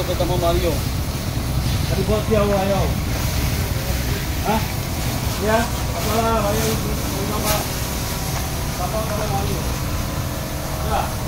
foto sama Mario. Tadi buat dia ayo. Hah? Ya, apalah ayo. Bapak. Bapak sama Mario. Ya.